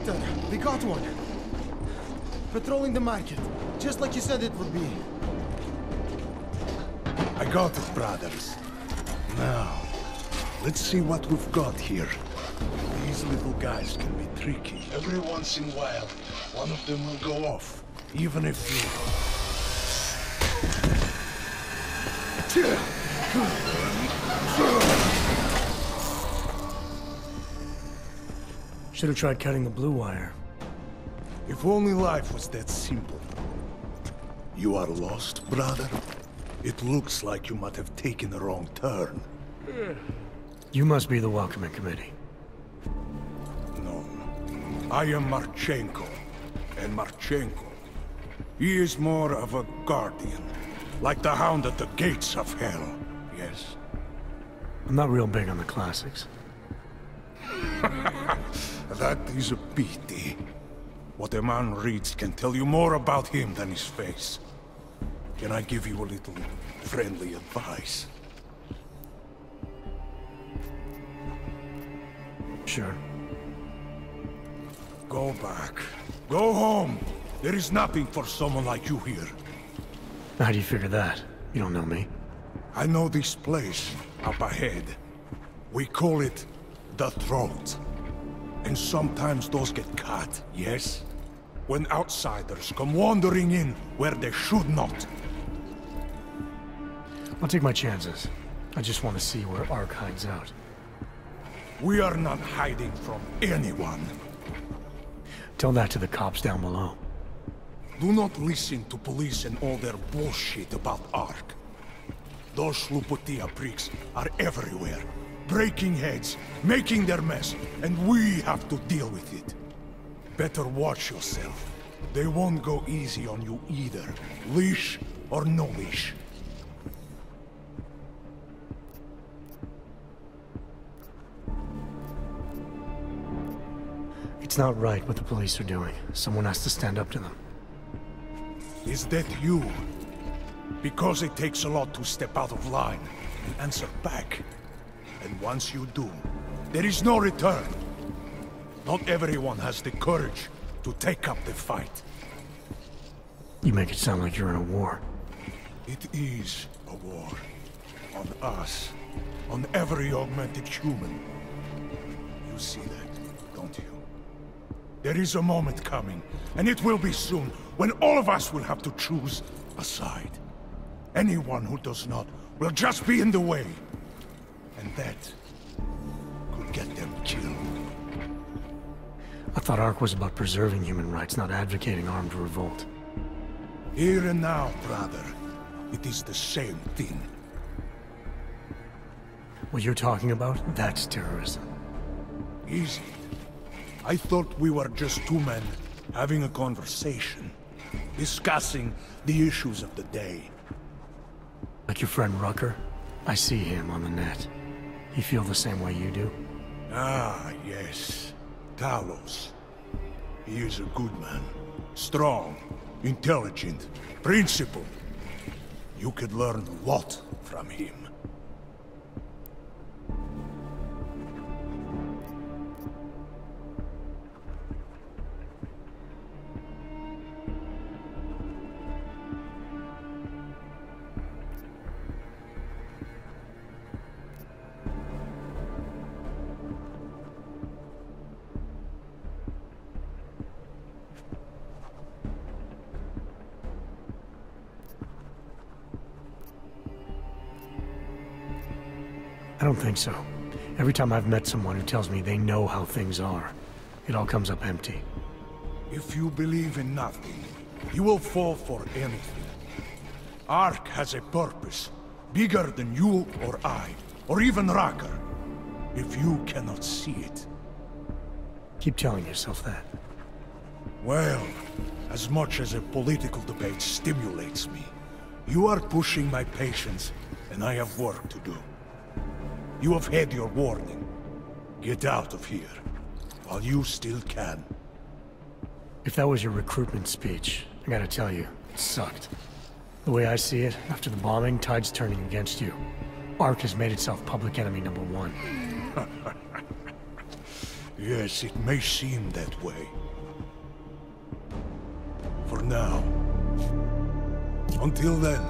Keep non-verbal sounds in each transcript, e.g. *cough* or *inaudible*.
Victor, we got one. Patrolling the market, just like you said it would be. I got it, brothers. Now, let's see what we've got here. These little guys can be tricky. Every once in a while, one of them will go off. Even if *laughs* Should have tried cutting the blue wire. If only life was that simple. You are lost, brother? It looks like you might have taken a wrong turn. You must be the welcoming committee. No. I am Marchenko. And Marchenko, he is more of a guardian. Like the hound at the gates of hell. Yes? I'm not real big on the classics. *laughs* That is a pity. What a man reads can tell you more about him than his face. Can I give you a little friendly advice? Sure. Go back. Go home. There is nothing for someone like you here. How do you figure that? You don't know me. I know this place up ahead. We call it the Throat. And sometimes those get cut, yes? When outsiders come wandering in where they should not. I'll take my chances. I just want to see where ARC hides out. We are not hiding from anyone. Tell that to the cops down below. Do not listen to police and all their bullshit about ARC. Those Luputia pricks are everywhere. Breaking heads, making their mess, and we have to deal with it. Better watch yourself. They won't go easy on you either. Leash or no leash. It's not right what the police are doing. Someone has to stand up to them. Is that you? Because it takes a lot to step out of line and answer back. And once you do, there is no return. Not everyone has the courage to take up the fight. You make it sound like you're in a war. It is a war. On us. On every augmented human. You see that, don't you? There is a moment coming, and it will be soon, when all of us will have to choose a side. Anyone who does not will just be in the way. And that could get them killed. I thought ARC was about preserving human rights, not advocating armed revolt. Here and now, brother, it is the same thing. What you're talking about, that's terrorism. Easy. I thought we were just two men having a conversation, discussing the issues of the day. Like your friend Rucker? I see him on the net. He feel the same way you do? Ah, yes. Talos. He is a good man. Strong, intelligent, principled. You could learn a lot from him. Don't think so. Every time I've met someone who tells me they know how things are, it all comes up empty. If you believe in nothing, you will fall for anything. ARC has a purpose, bigger than you or I, or even Rucker. If you cannot see it, Keep telling yourself that. well, as much as a political debate stimulates me, you are pushing my patience, and I have work to do. You have had your warning. Get out of here, while you still can. If that was your recruitment speech, I gotta tell you, it sucked. The way I see it, after the bombing, tide's turning against you. ARC has made itself public enemy number one. *laughs* Yes, it may seem that way. For now. Until then.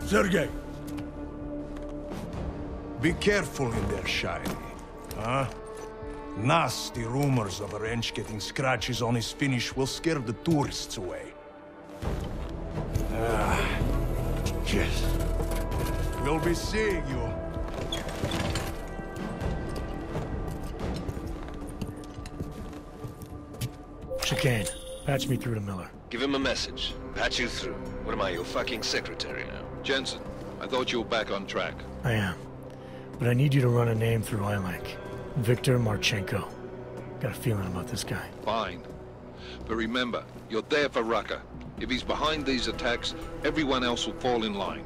Sergei! Be careful in there, Shiny. Huh? Nasty rumors of a wrench getting scratches on his finish will scare the tourists away. Ah, yes. We'll be seeing you. Chicane, patch me through to Miller. Give him a message. Patch you through. What am I, your fucking secretary now? Jensen, I thought you were back on track. I am. But I need you to run a name through ILANC. Viktor Marchenko. Got a feeling about this guy. Fine. But remember, you're there for Rucker. If he's behind these attacks, everyone else will fall in line.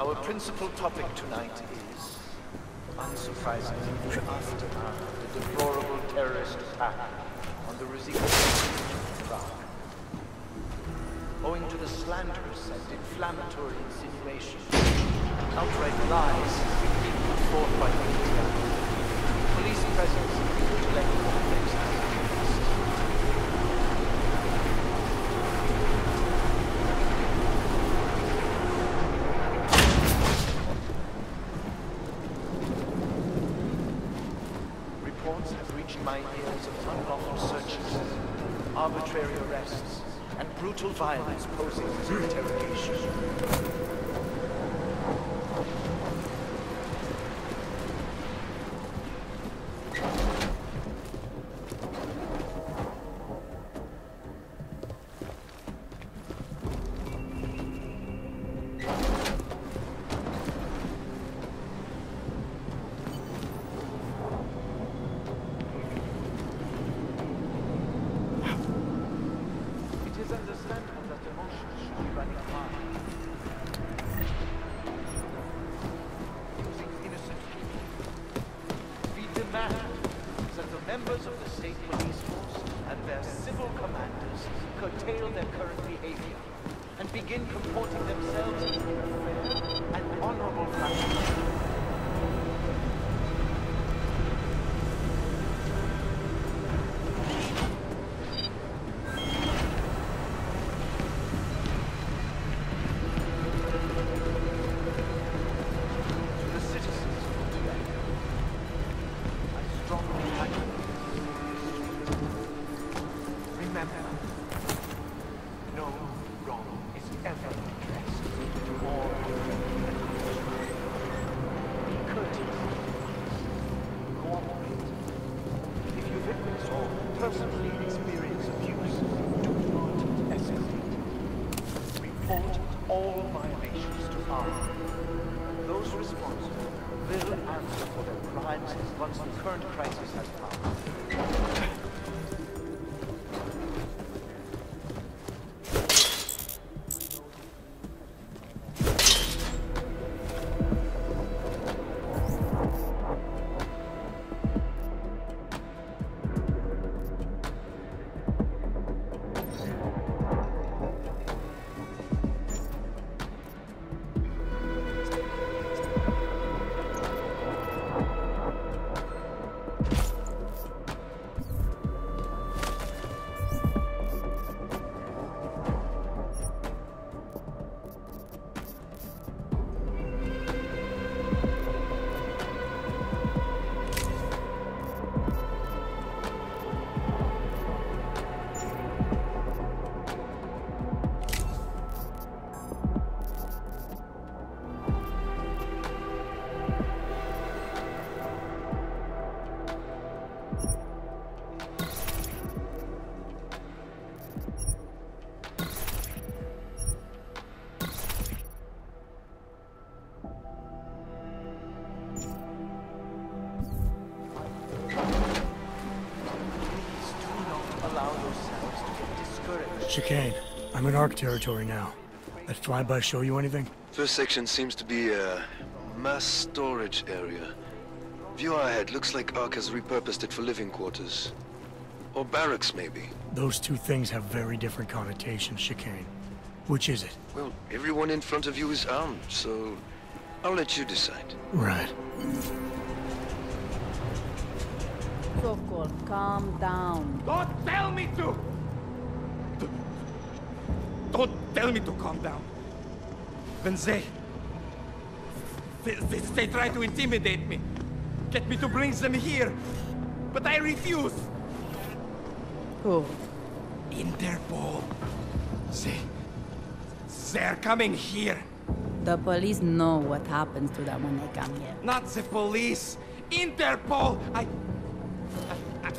Our principal topic tonight is, unsurprisingly, the aftermath of the deplorable terrorist attack on the Ruzicka Prague. Owing to the slanderous and inflammatory insinuations, outright lies put forth by the arbitrary arrests, and brutal violence posing as interrogation. Report all violations to ARM. Those responsible will answer for their crimes once the current crisis has passed. Chicane, I'm in ARC territory now. That flyby show you anything? First section seems to be a mass storage area. View ahead looks like ARC has repurposed it for living quarters. Or barracks, maybe. Those two things have very different connotations, Chicane. Which is it? Well, everyone in front of you is armed, so I'll let you decide. Right. Sokol, calm down. Don't tell me to! Don't tell me to calm down. When they... They, they, they try to intimidate me. Get me to bring them here. But I refuse. Who? Interpol. They... They're coming here. The police know what happens to them when they come here. Not the police. Interpol! I...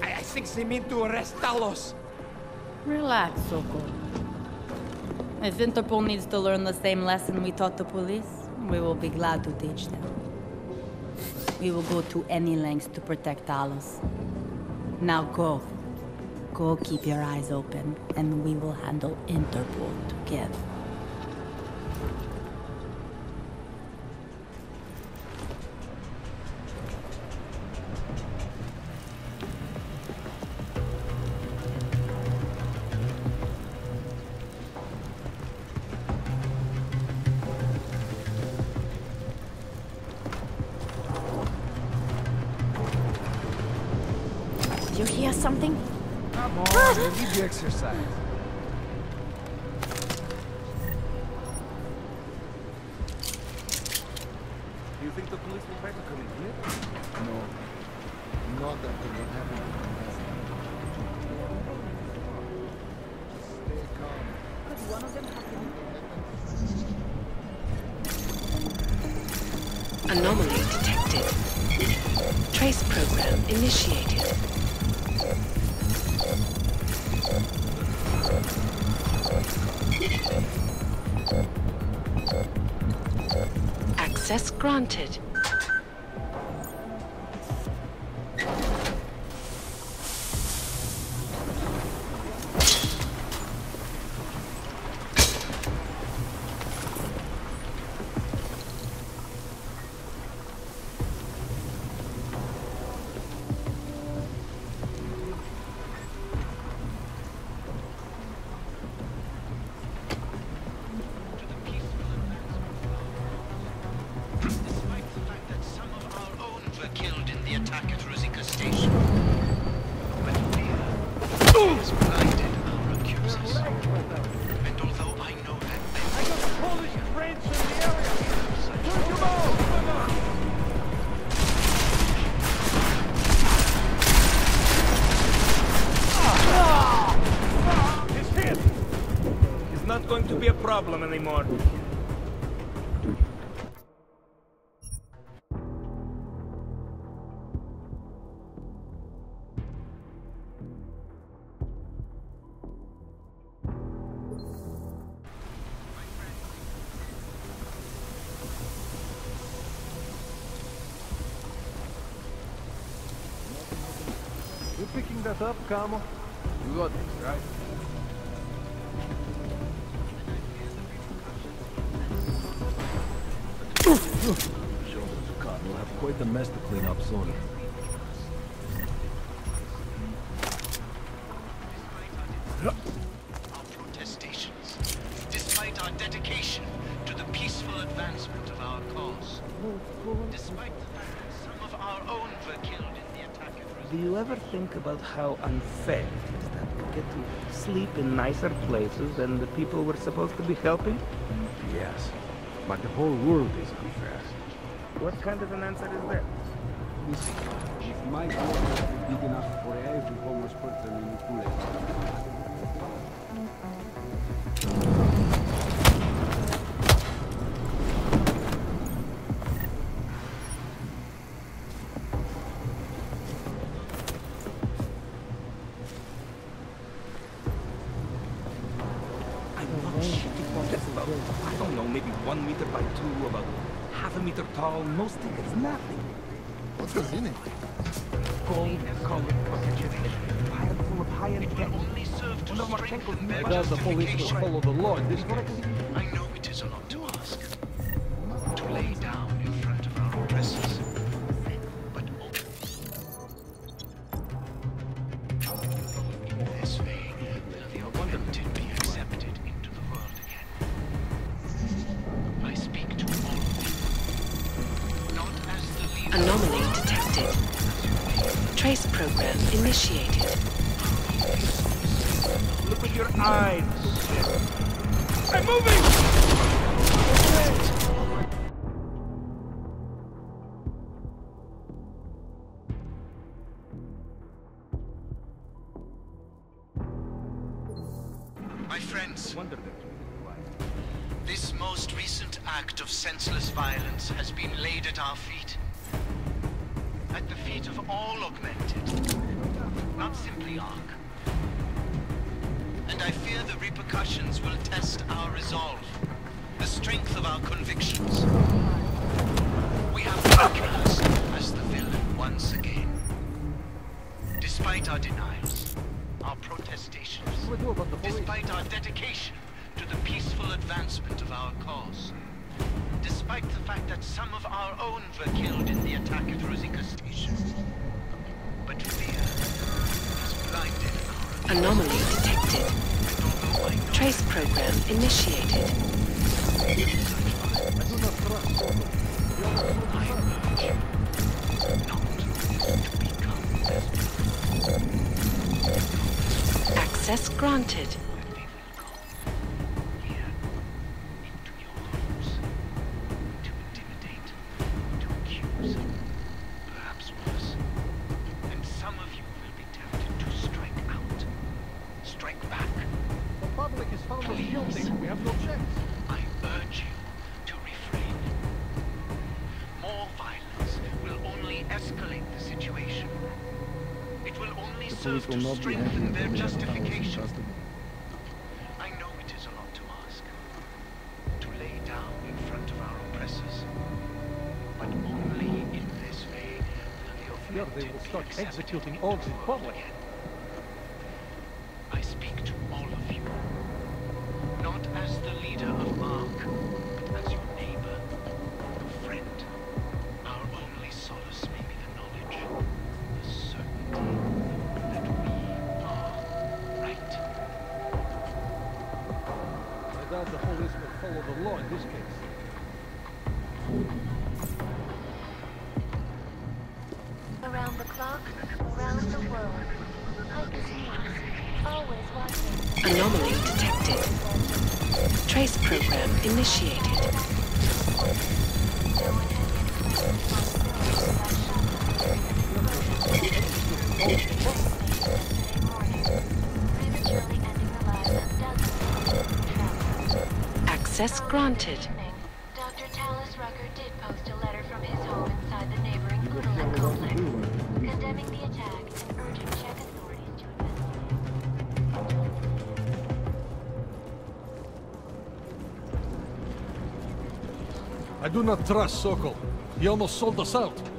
I, I, think they mean to arrest Talos. Relax, Sokol. If Interpol needs to learn the same lesson we taught the police, we will be glad to teach them. We will go to any lengths to protect Talos. Now go. Go keep your eyes open, and we will handle Interpol together. problem anymore. You're picking that up, Carmo? Despite the fact that some of our own were killed in the attack Do you ever think about how unfair it is that we get to sleep in nicer places than the people we're supposed to be helping? Yes, but the whole world is unfair. What kind of an answer is that? If my world is big enough for every homeless person in Kule, is in it? Gold, full of high and debt. One of Marchenko's... Glad the police follow the law. I know it is a lot Anomaly detected. Trace program initiated. Look with your eyes. I'm moving! Access granted. tilting odds in public. initiated. Access granted. Do not trust Sokol. He almost sold us out.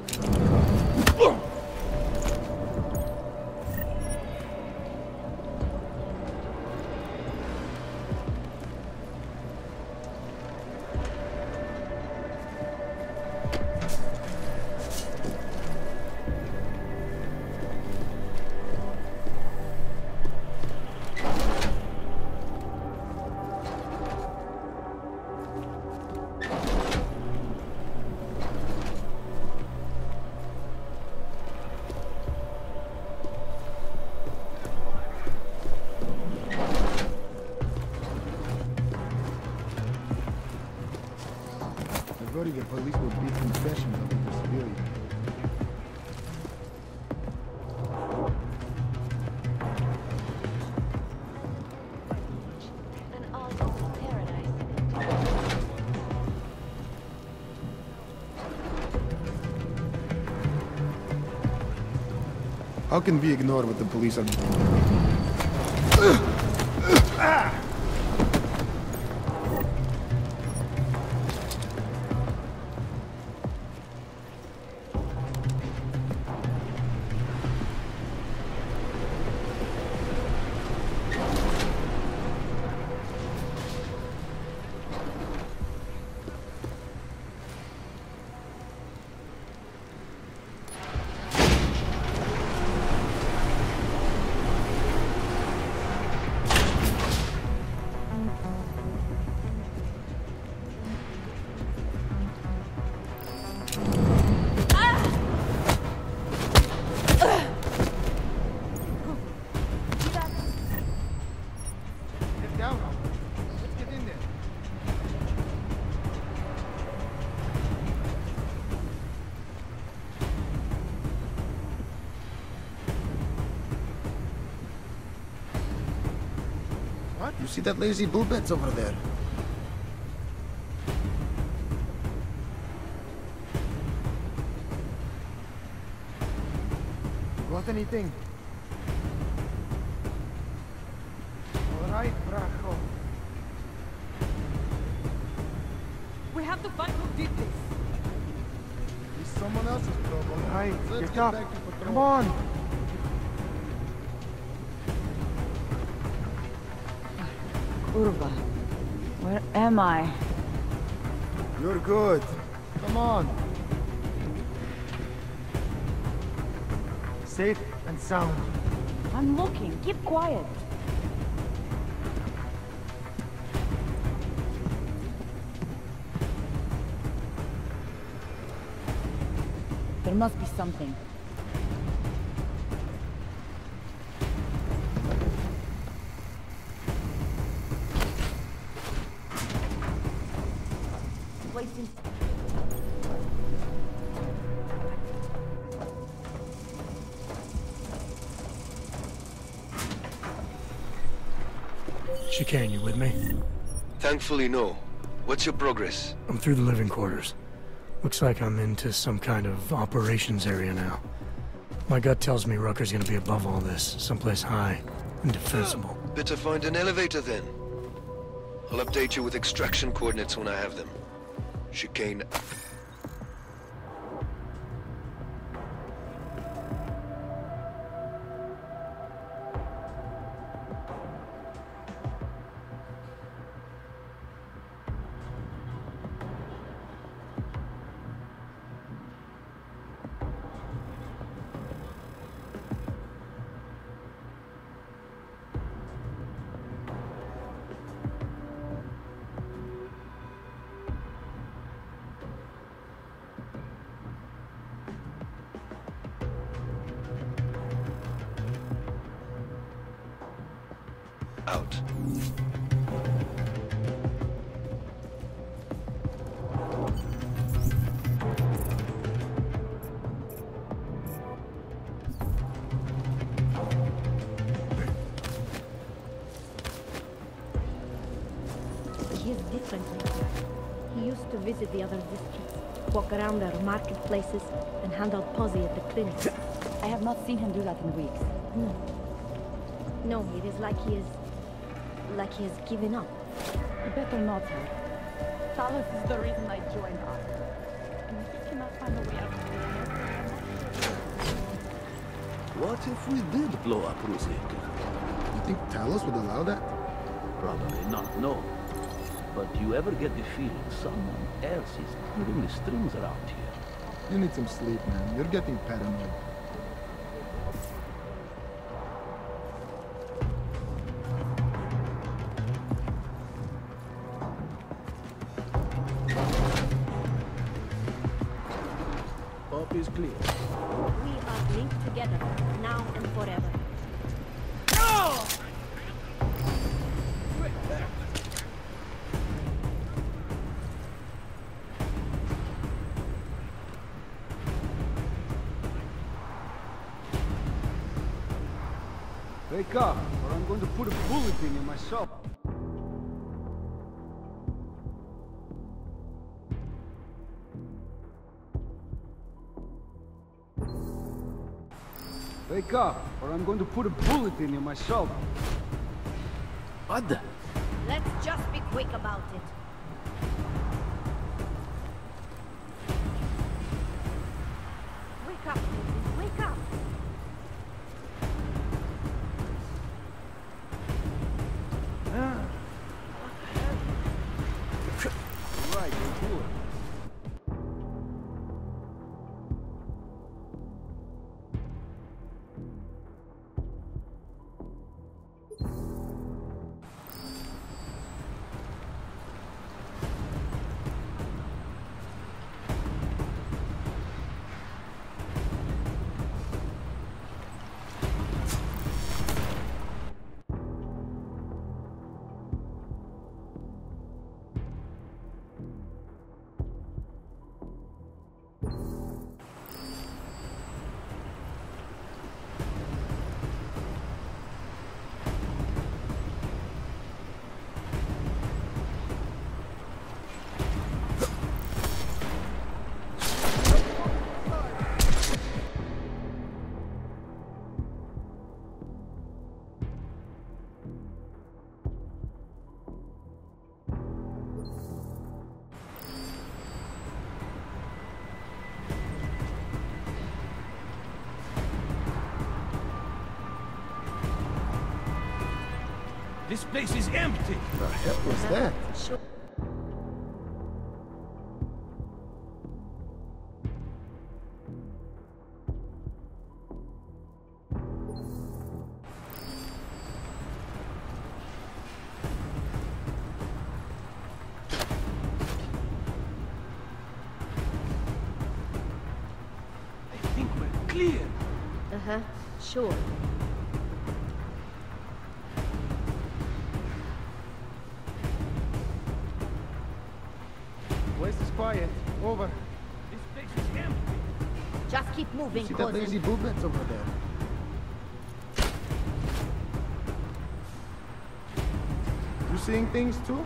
How can we ignore what the police are doing? See that lazy bull beds over there? Got anything? All right, Bracho. We have to find who did this. It's someone else's problem. All right, Let's get get up. back to. Come on. Kurva. Where am I? You're good. Come on. Safe and sound. I'm looking. Keep quiet. There must be something. Thankfully, no. What's your progress? I'm through the living quarters. Looks like I'm into some kind of operations area now. My gut tells me Rucker's gonna be above all this, someplace high and defensible. Ah, better find an elevator then. I'll update you with extraction coordinates when I have them. Chicane. Marketplaces, and hand out posse at the clinic. I have not seen him do that in weeks. No. No, it is like he is... like he has given up. Better not have. Talos is the reason I joined us. And if he cannot find a way out What if we did blow up Ruzek? You think Talos would allow that? Probably not, no. But do you ever get the feeling someone else is pulling the strings around here? You need some sleep, man. You're getting paranoid. Wake up, or I'm going to put a bullet in you myself. What the? Let's just be quick about it. This place is empty. The hell was that? Sure. I think we're clear. Uh-huh, sure. Lazy boobets over there? You seeing things too?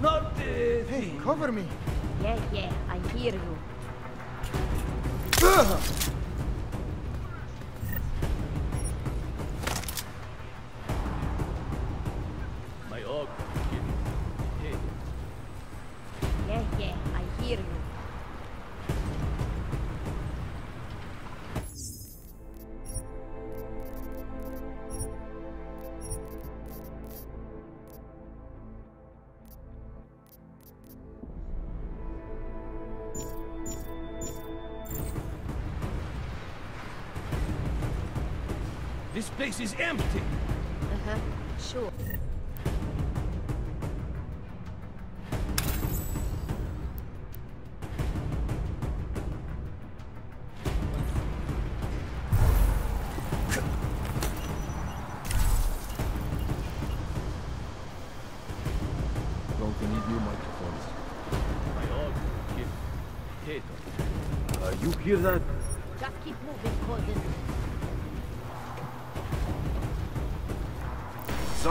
Not uh, Hey, cover me. Yeah, yeah, I hear you. Ugh! This place is empty. Uh-huh, sure. Don't we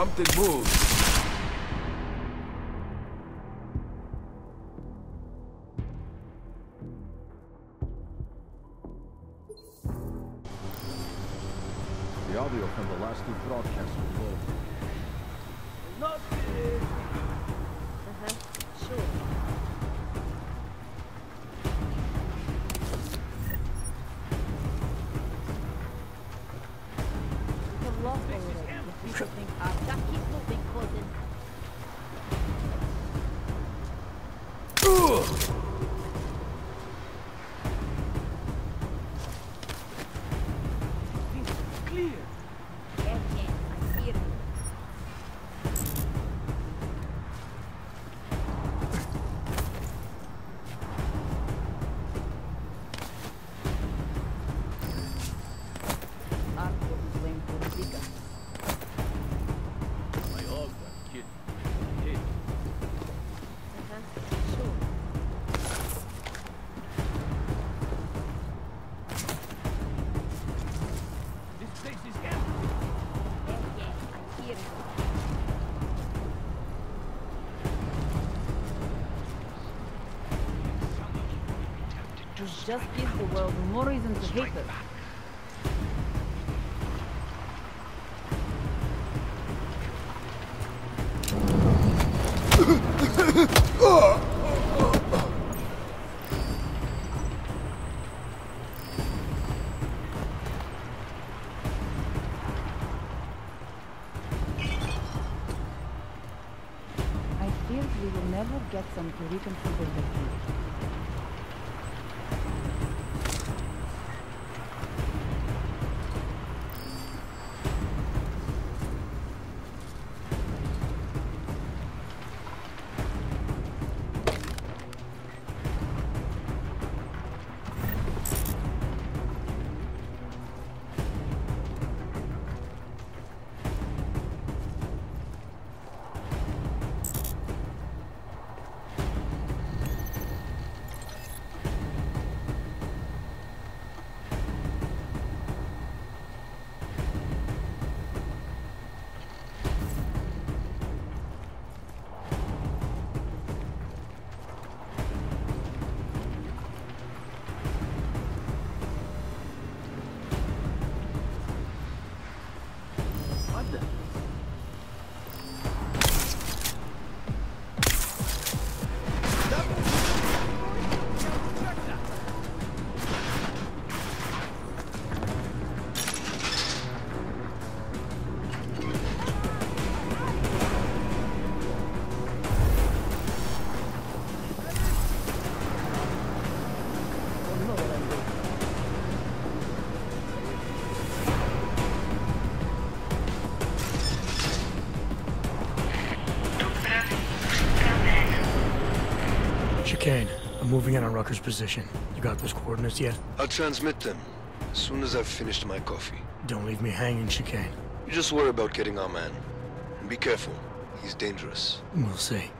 Something moves. Just gives the world more reason to hate us. Moving in on Rucker's position. You got those coordinates yet? I'll transmit them as soon as I've finished my coffee. Don't leave me hanging, Chikane. You just worry about getting our man. And be careful. He's dangerous. We'll see.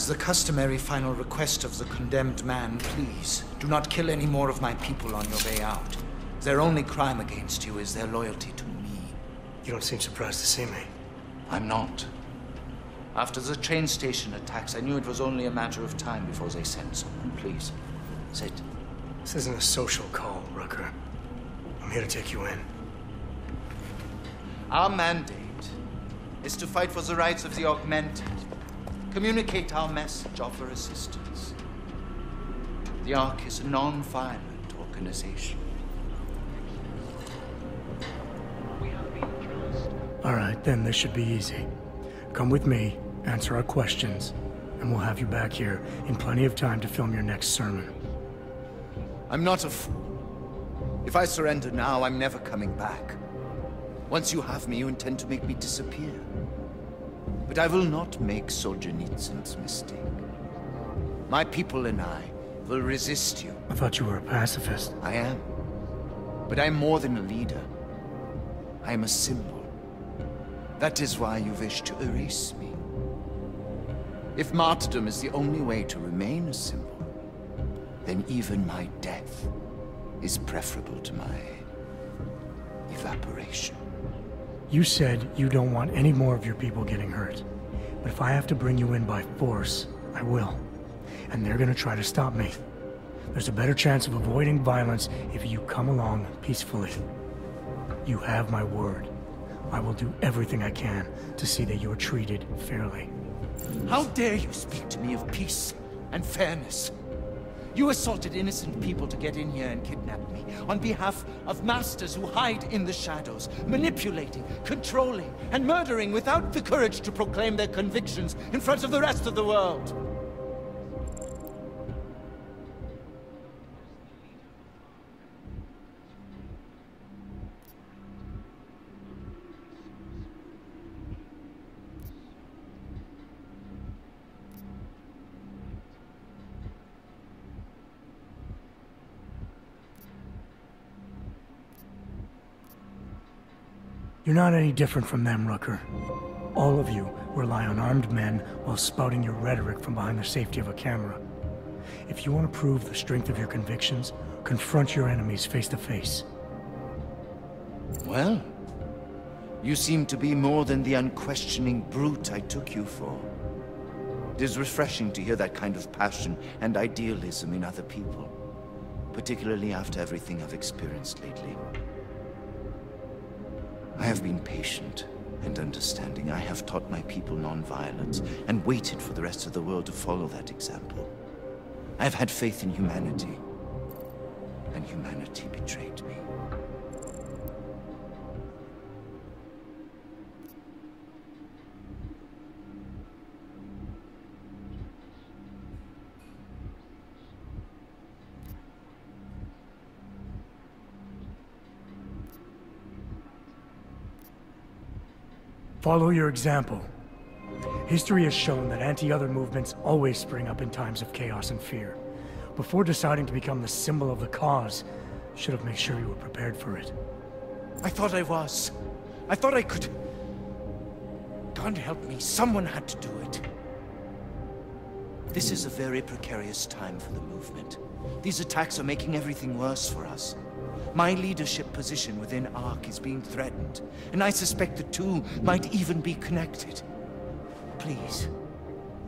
As the customary final request of the condemned man, please, do not kill any more of my people on your way out. Their only crime against you is their loyalty to me. You don't seem surprised to see me. I'm not. After the train station attacks, I knew it was only a matter of time before they sent someone. Please, sit. This isn't a social call, Rucker. I'm here to take you in. Our mandate is to fight for the rights of the augmented, communicate our message, of offer assistance. The ARC is a non-violent organization. All right, then this should be easy. Come with me, answer our questions, and we'll have you back here in plenty of time to film your next sermon. I'm not a fool. If I surrender now, I'm never coming back. Once you have me, you intend to make me disappear. But I will not make Solzhenitsyn's mistake. My people and I will resist you. I thought you were a pacifist. I am. But I'm more than a leader. I am a symbol. That is why you wish to erase me. If martyrdom is the only way to remain a symbol, then even my death is preferable to my evaporation. You said you don't want any more of your people getting hurt. But if I have to bring you in by force, I will. And they're gonna try to stop me. There's a better chance of avoiding violence if you come along peacefully. You have my word. I will do everything I can to see that you are treated fairly. How dare you speak to me of peace and fairness? You assaulted innocent people to get in here and kidnap me on behalf of masters who hide in the shadows, manipulating, controlling, and murdering without the courage to proclaim their convictions in front of the rest of the world. You're not any different from them, Rucker. All of you rely on armed men while spouting your rhetoric from behind the safety of a camera. If you want to prove the strength of your convictions, confront your enemies face to face. Well, you seem to be more than the unquestioning brute I took you for. It is refreshing to hear that kind of passion and idealism in other people, particularly after everything I've experienced lately. I have been patient and understanding. I have taught my people non-violence and waited for the rest of the world to follow that example. I have had faith in humanity, and humanity betrayed me. Follow your example. History has shown that anti-other movements always spring up in times of chaos and fear. Before deciding to become the symbol of the cause, should have made sure you were prepared for it. I thought I was. I thought I could... God help me, someone had to do it. This is a very precarious time for the movement. These attacks are making everything worse for us. My leadership position within ARC is being threatened, and I suspect the two might even be connected. Please,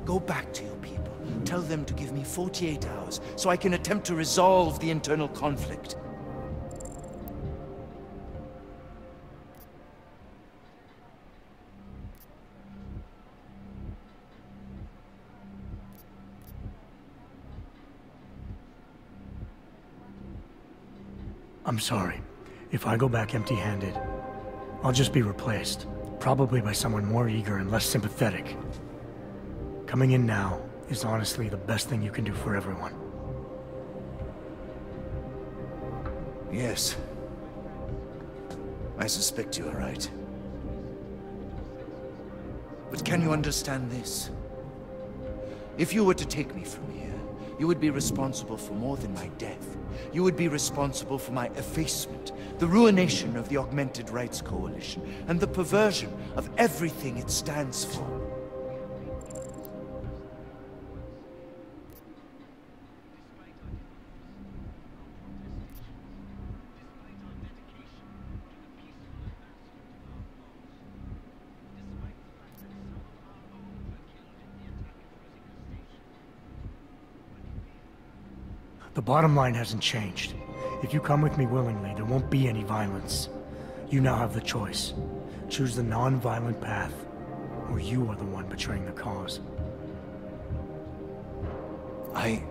go back to your people. Tell them to give me 48 hours so I can attempt to resolve the internal conflict. Sorry. If I go back empty-handed, I'll just be replaced. Probably by someone more eager and less sympathetic. Coming in now is honestly the best thing you can do for everyone. Yes. I suspect you are right. But can you understand this? If you were to take me from here, you would be responsible for more than my death. You would be responsible for my effacement, the ruination of the Augmented Rights Coalition, and the perversion of everything it stands for. The bottom line hasn't changed. If you come with me willingly, there won't be any violence. You now have the choice. Choose the non-violent path, or you are the one betraying the cause. I...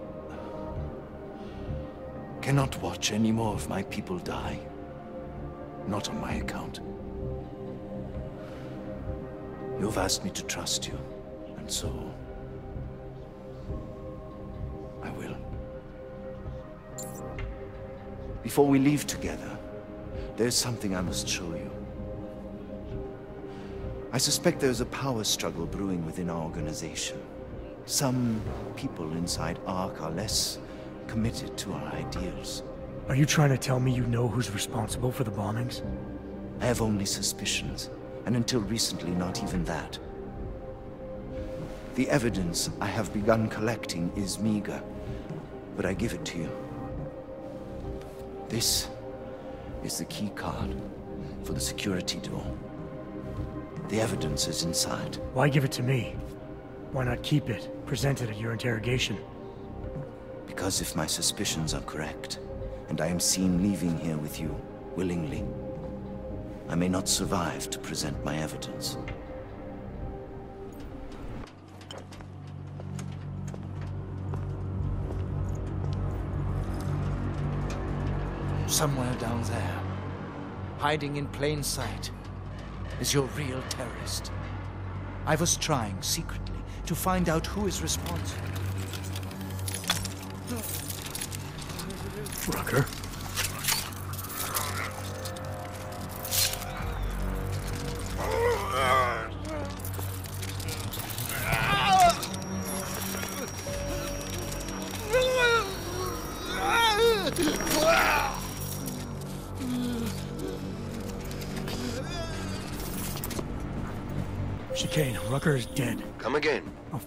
cannot watch any more of my people die. Not on my account. You've asked me to trust you, and so... Before we leave together, there's something I must show you. I suspect there's a power struggle brewing within our organization. Some people inside ARC are less committed to our ideals. Are you trying to tell me you know who's responsible for the bombings? I have only suspicions, and until recently, not even that. The evidence I have begun collecting is meager, but I give it to you. This is the key card for the security door. The evidence is inside. Why give it to me? Why not keep it, present it at your interrogation? Because if my suspicions are correct, and I am seen leaving here with you, willingly, I may not survive to present my evidence. Somewhere down there, hiding in plain sight, is your real terrorist. I was trying secretly to find out who is responsible. Rucker?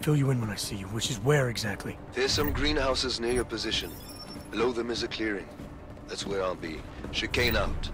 Fill you in when I see you, which is where exactly? There's some greenhouses near your position. Below them is a clearing. That's where I'll be. Chikane out.